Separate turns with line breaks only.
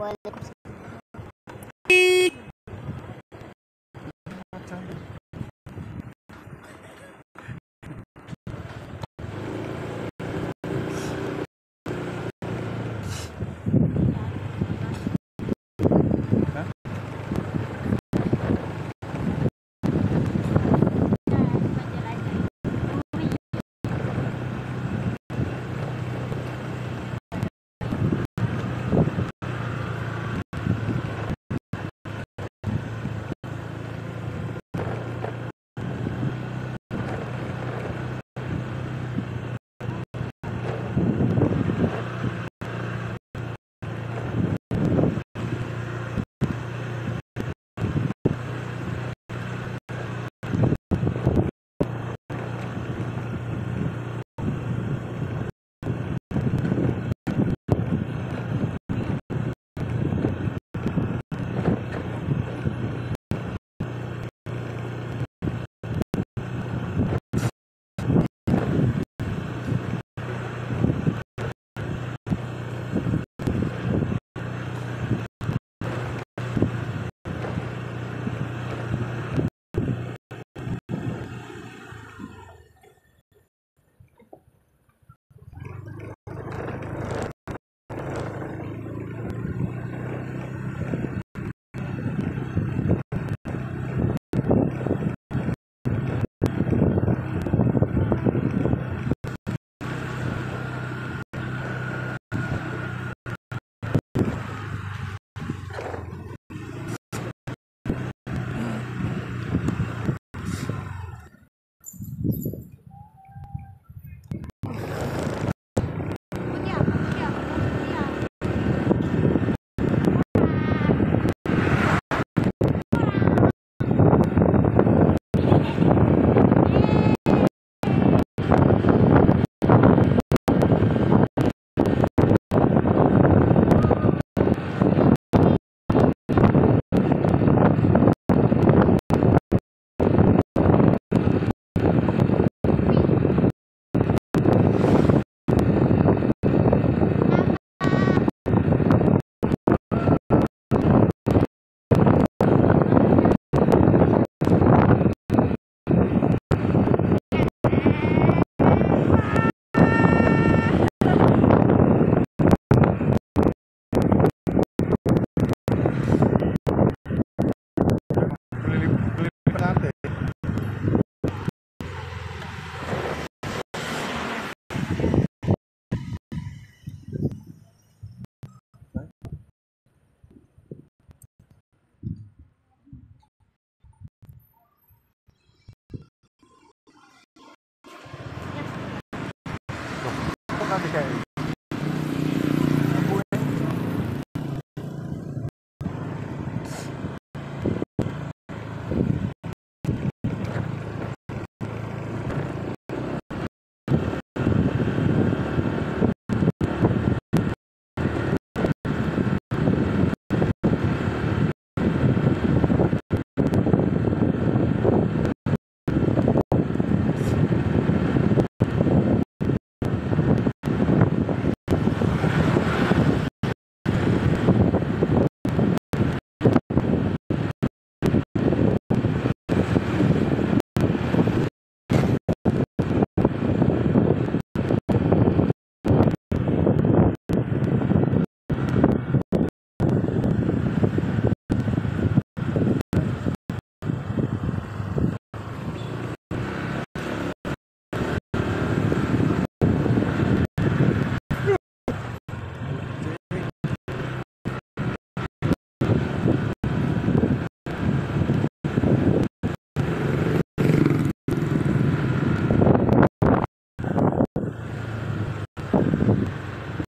Waalaikumsalam.
Kayak